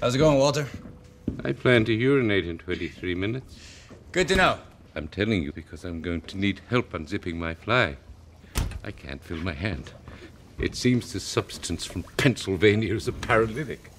How's it going, Walter? I plan to urinate in 23 minutes. Good to know. I'm telling you because I'm going to need help unzipping my fly. I can't feel my hand. It seems the substance from Pennsylvania is a paralytic.